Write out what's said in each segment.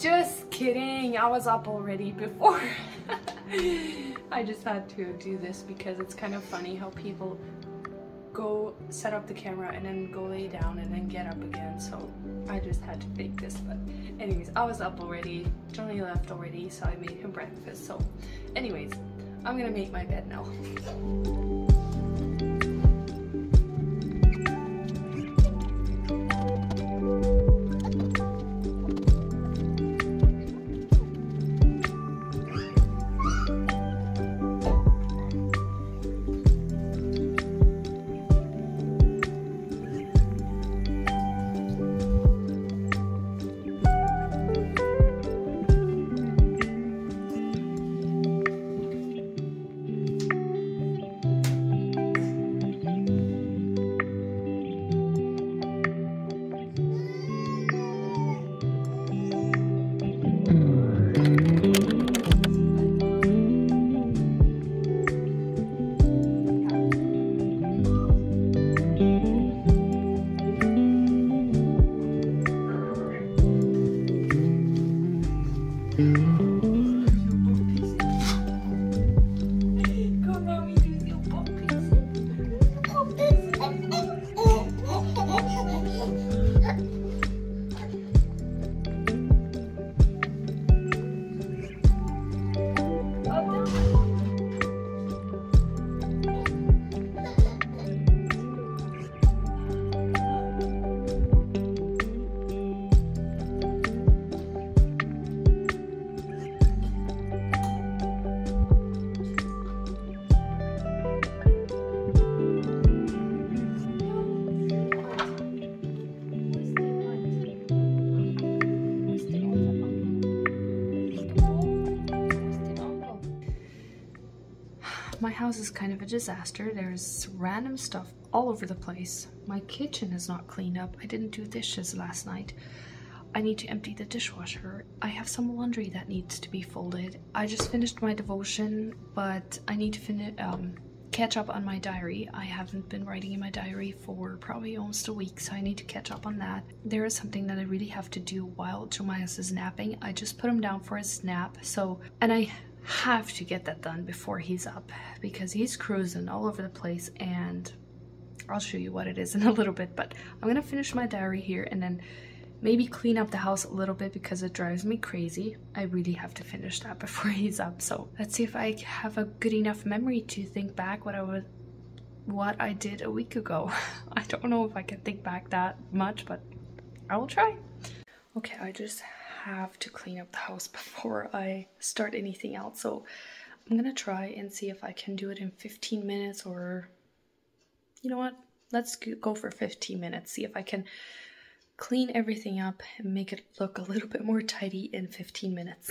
Just kidding, I was up already before. I just had to do this because it's kind of funny how people go set up the camera and then go lay down and then get up again. So I just had to fake this but anyways I was up already. Johnny left already so I made him breakfast. So anyways I'm gonna make my bed now is kind of a disaster. There's random stuff all over the place. My kitchen is not cleaned up. I didn't do dishes last night. I need to empty the dishwasher. I have some laundry that needs to be folded. I just finished my devotion, but I need to finish um, catch up on my diary. I haven't been writing in my diary for probably almost a week, so I need to catch up on that. There is something that I really have to do while Jeremiah is napping. I just put him down for his nap, so and I have to get that done before he's up because he's cruising all over the place and I'll show you what it is in a little bit but I'm gonna finish my diary here and then maybe clean up the house a little bit because it drives me crazy. I really have to finish that before he's up. So let's see if I have a good enough memory to think back what I was what I did a week ago. I don't know if I can think back that much but I will try. Okay I just have to clean up the house before I start anything else. So I'm gonna try and see if I can do it in 15 minutes or you know what? Let's go for 15 minutes, see if I can clean everything up and make it look a little bit more tidy in 15 minutes.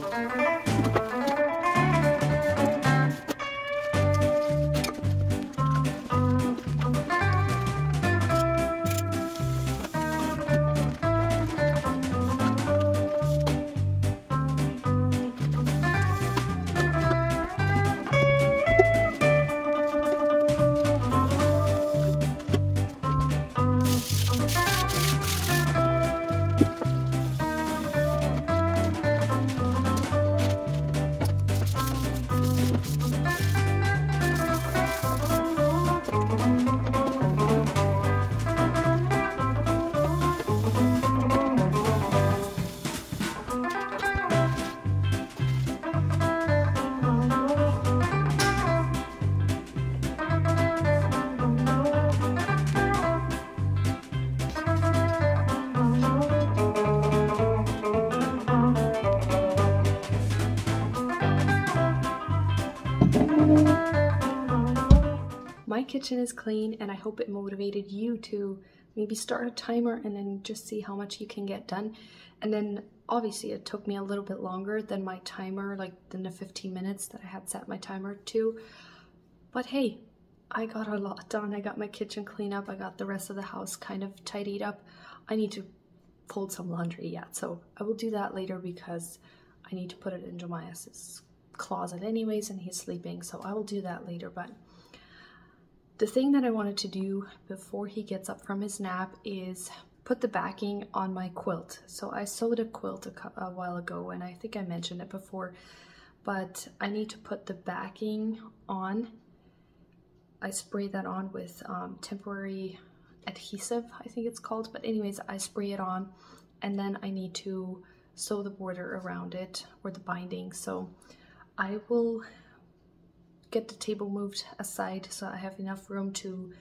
My kitchen is clean and I hope it motivated you to maybe start a timer and then just see how much you can get done. And then obviously it took me a little bit longer than my timer, like than the 15 minutes that I had set my timer to. But hey, I got a lot done. I got my kitchen clean up. I got the rest of the house kind of tidied up. I need to fold some laundry yet, so I will do that later because I need to put it in Jeremiah's closet anyways and he's sleeping, so I will do that later. But the thing that I wanted to do before he gets up from his nap is put the backing on my quilt. So I sewed a quilt a, a while ago and I think I mentioned it before, but I need to put the backing on. I spray that on with um, temporary adhesive, I think it's called. But anyways, I spray it on and then I need to sew the border around it or the binding. So I will get the table moved aside so I have enough room to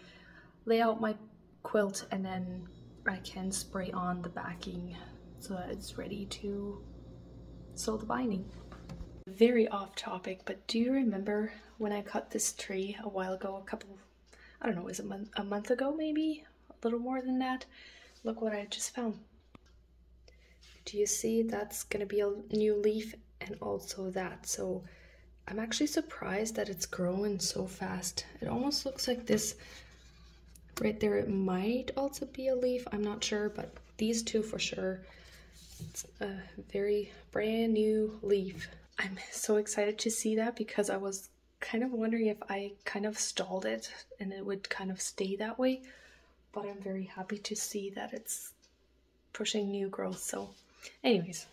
lay out my quilt and then I can spray on the backing so that it's ready to sew the binding. Very off topic, but do you remember when I cut this tree a while ago, a couple, I don't know, was it month, a month ago maybe? A little more than that? Look what I just found. Do you see that's gonna be a new leaf and also that. So I'm actually surprised that it's growing so fast. It almost looks like this right there. It might also be a leaf. I'm not sure, but these two for sure. It's a very brand new leaf. I'm so excited to see that because I was kind of wondering if I kind of stalled it and it would kind of stay that way. But I'm very happy to see that it's pushing new growth. So anyways,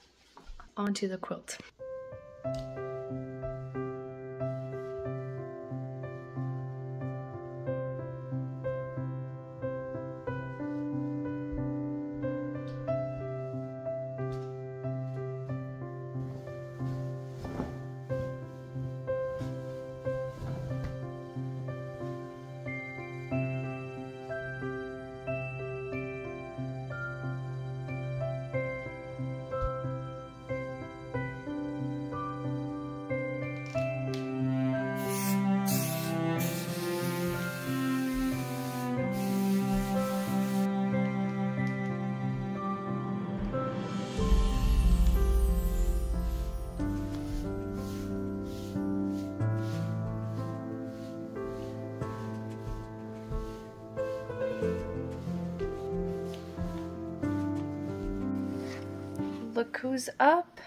onto the quilt. Who's up.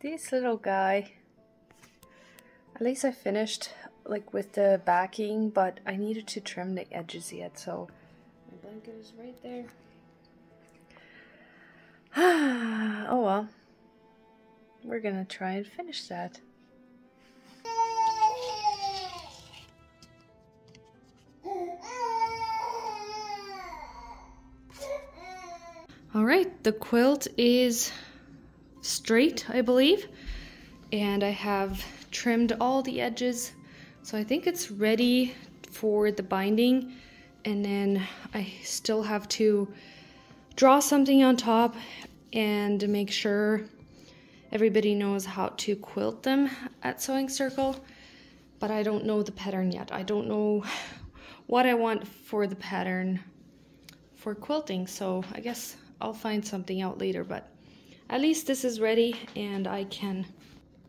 This little guy. At least I finished like with the backing, but I needed to trim the edges yet, so my blanket is right there. oh well. We're gonna try and finish that. Right, the quilt is straight, I believe, and I have trimmed all the edges. So I think it's ready for the binding, and then I still have to draw something on top and make sure everybody knows how to quilt them at Sewing Circle, but I don't know the pattern yet. I don't know what I want for the pattern for quilting, so I guess I'll find something out later, but at least this is ready and I can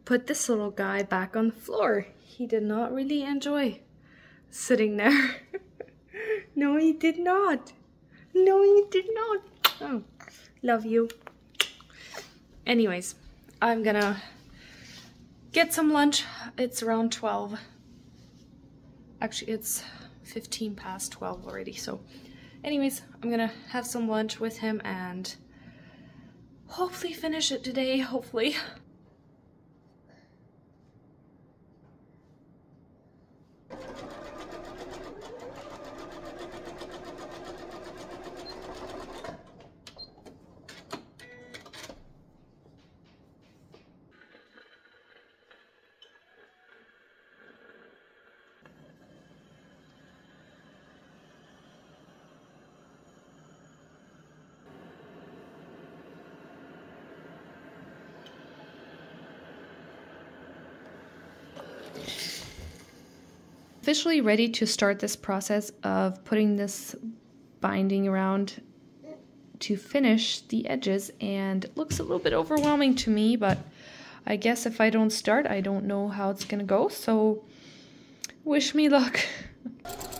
put this little guy back on the floor. He did not really enjoy sitting there. no, he did not. No, he did not. Oh, love you. Anyways, I'm gonna get some lunch. It's around 12. Actually, it's 15 past 12 already. So anyways, I'm gonna have some lunch with him and hopefully finish it today, hopefully. Officially ready to start this process of putting this binding around to finish the edges and it looks a little bit overwhelming to me but I guess if I don't start I don't know how it's gonna go so wish me luck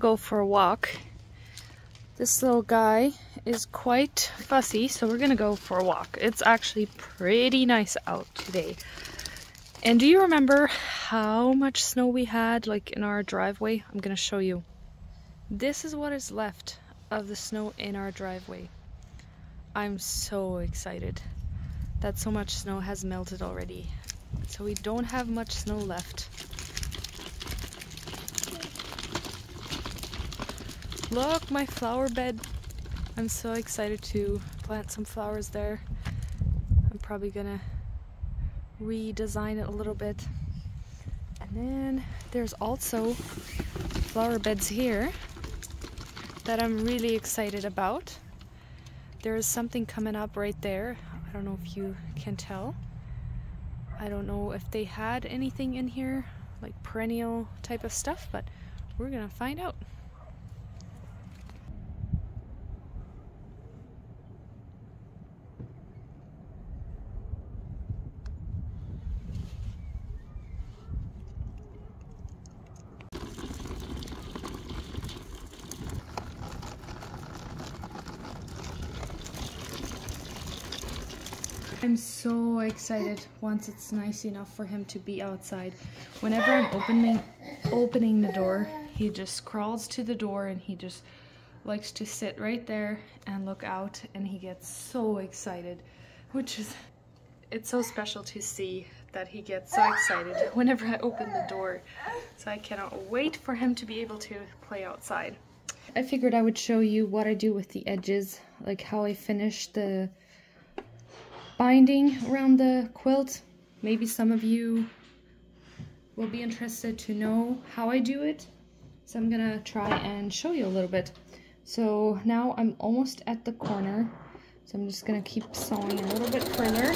go for a walk. This little guy is quite fussy, so we're gonna go for a walk. It's actually pretty nice out today. And do you remember how much snow we had like in our driveway? I'm gonna show you. This is what is left of the snow in our driveway. I'm so excited that so much snow has melted already. So we don't have much snow left. Look, my flower bed. I'm so excited to plant some flowers there. I'm probably gonna redesign it a little bit. And then there's also flower beds here that I'm really excited about. There is something coming up right there. I don't know if you can tell. I don't know if they had anything in here, like perennial type of stuff, but we're gonna find out. I'm so excited once it's nice enough for him to be outside. Whenever I'm opening opening the door, he just crawls to the door and he just likes to sit right there and look out and he gets so excited, which is it's so special to see that he gets so excited whenever I open the door. So I cannot wait for him to be able to play outside. I figured I would show you what I do with the edges, like how I finish the binding around the quilt. Maybe some of you will be interested to know how I do it. So I'm gonna try and show you a little bit. So now I'm almost at the corner. So I'm just gonna keep sewing a little bit further.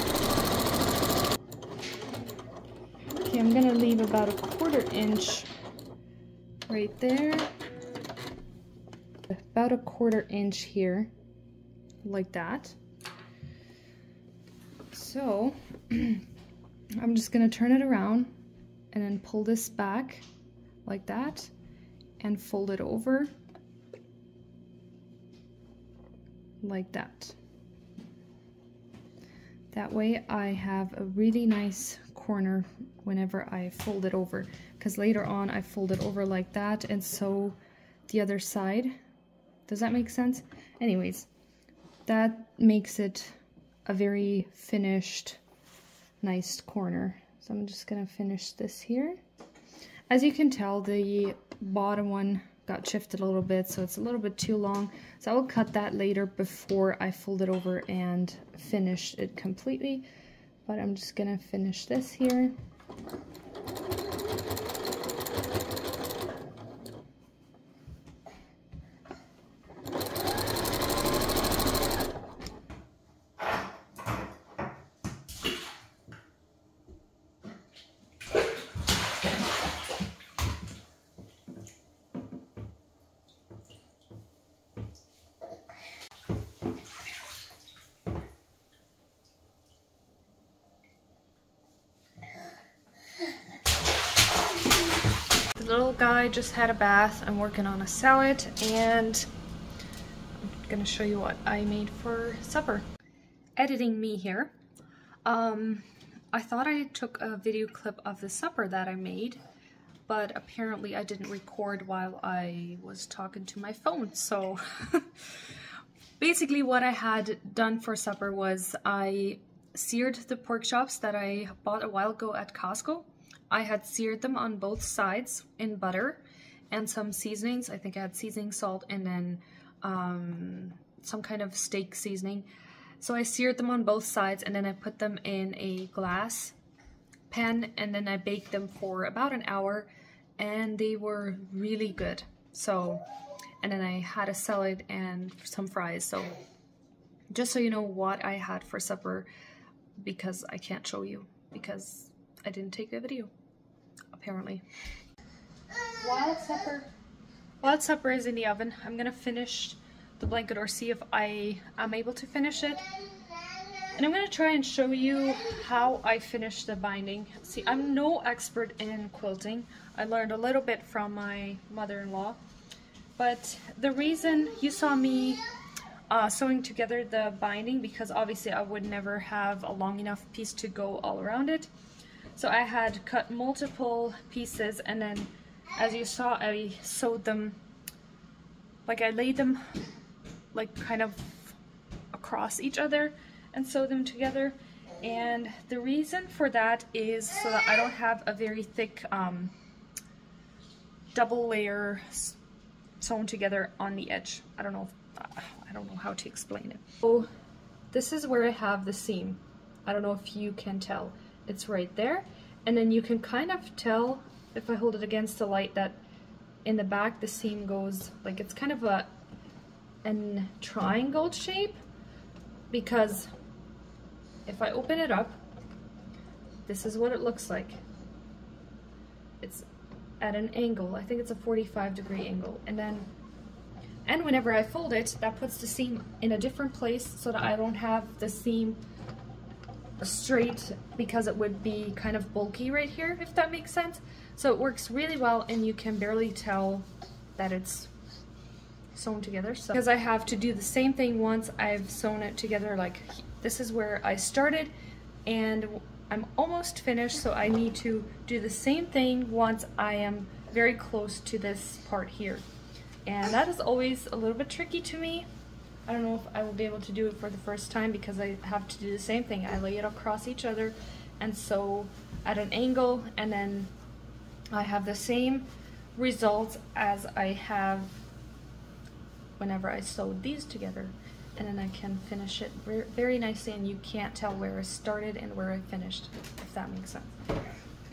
Okay, I'm gonna leave about a quarter inch right there. About a quarter inch here, like that. So I'm just gonna turn it around and then pull this back like that and fold it over like that. That way I have a really nice corner whenever I fold it over because later on I fold it over like that and sew the other side. Does that make sense? Anyways, that makes it a very finished, nice corner. So I'm just gonna finish this here. As you can tell, the bottom one got shifted a little bit, so it's a little bit too long. So I will cut that later before I fold it over and finish it completely. But I'm just gonna finish this here. little guy just had a bath. I'm working on a salad and I'm gonna show you what I made for supper. Editing me here. Um, I thought I took a video clip of the supper that I made, but apparently I didn't record while I was talking to my phone, so basically what I had done for supper was I seared the pork chops that I bought a while ago at Costco. I had seared them on both sides in butter and some seasonings. I think I had seasoning salt and then um, some kind of steak seasoning. So I seared them on both sides and then I put them in a glass pan and then I baked them for about an hour and they were really good. So, and then I had a salad and some fries. So just so you know what I had for supper, because I can't show you because I didn't take a video, apparently. While supper, while supper is in the oven, I'm gonna finish the blanket or see if I am able to finish it. And I'm gonna try and show you how I finish the binding. See, I'm no expert in quilting. I learned a little bit from my mother-in-law. But the reason you saw me uh, sewing together the binding because obviously I would never have a long enough piece to go all around it. So I had cut multiple pieces and then as you saw I sewed them like I laid them like kind of across each other and sew them together and the reason for that is so that I don't have a very thick um, double layer sewn together on the edge. I don't know if, I don't know how to explain it. So this is where I have the seam. I don't know if you can tell. It's right there. And then you can kind of tell, if I hold it against the light, that in the back the seam goes, like it's kind of a an triangle shape because if I open it up, this is what it looks like. It's at an angle, I think it's a 45 degree angle. And then and whenever I fold it, that puts the seam in a different place so that I don't have the seam straight because it would be kind of bulky right here, if that makes sense. So it works really well and you can barely tell that it's sewn together. So because I have to do the same thing once I've sewn it together, like this is where I started and I'm almost finished, so I need to do the same thing once I am very close to this part here. And that is always a little bit tricky to me. I don't know if I will be able to do it for the first time because I have to do the same thing. I lay it across each other and sew at an angle and then I have the same results as I have whenever I sewed these together and then I can finish it very nicely and you can't tell where I started and where I finished if that makes sense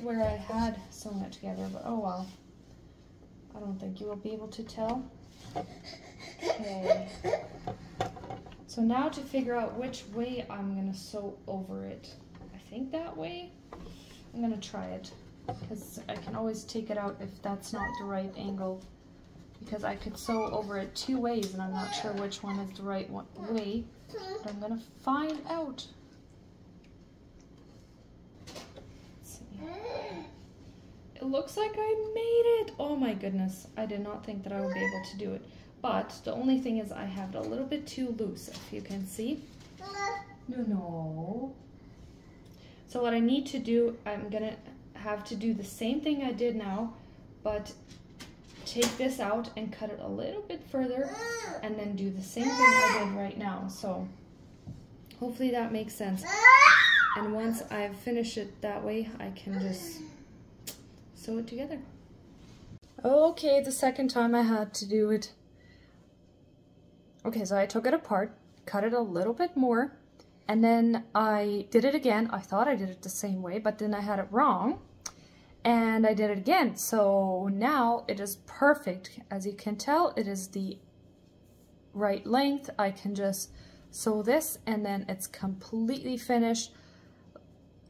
where I had sewn it together but oh well I don't think you will be able to tell. Okay. So now to figure out which way I'm gonna sew over it. I think that way. I'm gonna try it because I can always take it out if that's not the right angle because I could sew over it two ways and I'm not sure which one is the right one way but I'm gonna find out It looks like I made it. Oh my goodness. I did not think that I would be able to do it. But the only thing is I have it a little bit too loose, if you can see. No, no. So what I need to do, I'm gonna have to do the same thing I did now, but take this out and cut it a little bit further and then do the same thing I did right now. So hopefully that makes sense. And once I've finished it that way, I can just sew it together. Okay, the second time I had to do it. Okay, so I took it apart, cut it a little bit more, and then I did it again. I thought I did it the same way, but then I had it wrong. And I did it again. So now it is perfect. As you can tell, it is the right length. I can just sew this and then it's completely finished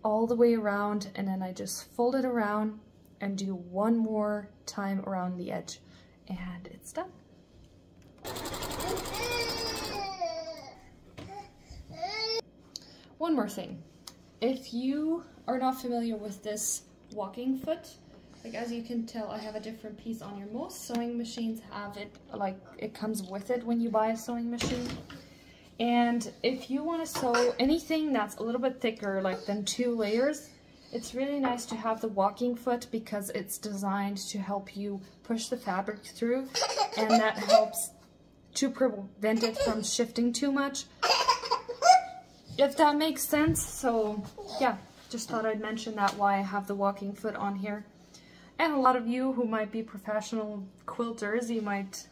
all the way around and then I just fold it around and do one more time around the edge and it's done. One more thing. If you are not familiar with this walking foot, like as you can tell I have a different piece on here most sewing machines have it like it comes with it when you buy a sewing machine and if you want to sew anything that's a little bit thicker like than two layers it's really nice to have the walking foot because it's designed to help you push the fabric through and that helps to prevent it from shifting too much if that makes sense so yeah just thought I'd mention that why I have the walking foot on here and a lot of you who might be professional quilters, you might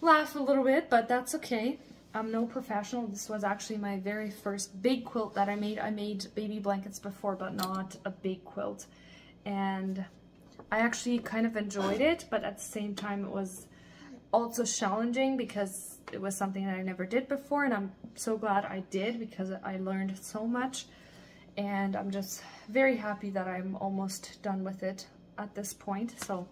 laugh a little bit, but that's okay. I'm no professional. This was actually my very first big quilt that I made. I made baby blankets before, but not a big quilt. And I actually kind of enjoyed it, but at the same time it was also challenging because it was something that I never did before and I'm so glad I did because I learned so much and I'm just very happy that I'm almost done with it at this point so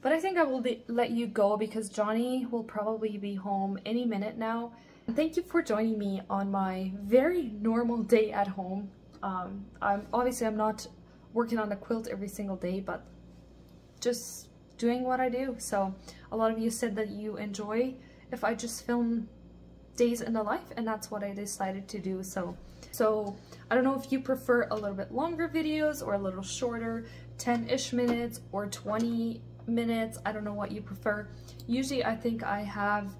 but I think I will let you go because Johnny will probably be home any minute now. Thank you for joining me on my very normal day at home. Um, I'm obviously I'm not working on a quilt every single day but just doing what I do. So a lot of you said that you enjoy if I just film days in the life and that's what I decided to do. So so I don't know if you prefer a little bit longer videos or a little shorter, 10-ish minutes or 20 minutes. I don't know what you prefer. Usually I think I have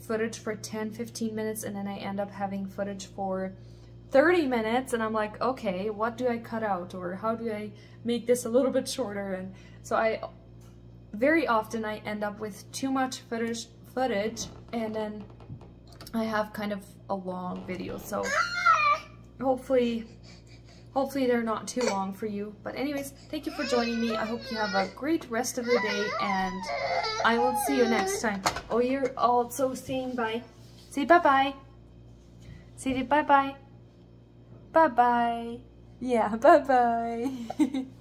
footage for 10, 15 minutes and then I end up having footage for 30 minutes and I'm like, okay, what do I cut out or how do I make this a little bit shorter? And so I, very often I end up with too much footage, footage and then I have kind of a long video. So hopefully hopefully they're not too long for you. But anyways, thank you for joining me. I hope you have a great rest of the day and I will see you next time. Oh, you're also saying bye. Say bye-bye. Say bye-bye. Bye-bye. Yeah, bye-bye.